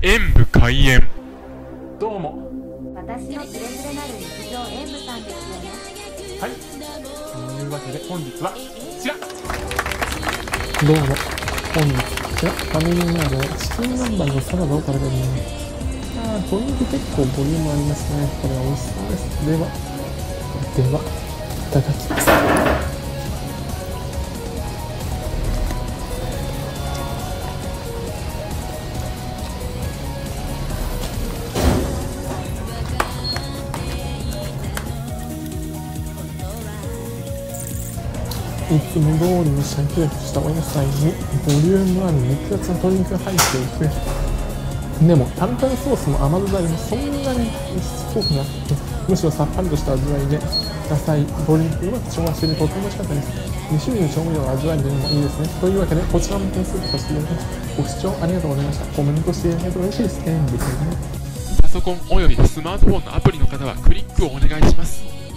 演武開演どうも私のつれづれなる日常演武さんですよねはいというわけで本日はこちらどうも、本日こちら、ファミリーマートでチキン南蛮のサラダを食べております。あー、鶏肉結構ボリュームありますね。これは美味しそうです。では、では、いただきます。いつも通りのシャキッとしたお野菜にボリュームある肉厚の鶏肉が入っていてでもタルタルソースも甘酢だれもそんなにしつこくなくてむしろさっぱりとした味わいで野菜鶏肉うまく調和していてとても美味しかったです。2種類の調味料を味わえるのもいいですね。というわけでこちらも点数とさせていただきますご視聴ありがとうございました。コメントしていただけると嬉しいです。ねですね。パソコンおよびスマートフォンのアプリの方はクリックをお願いします。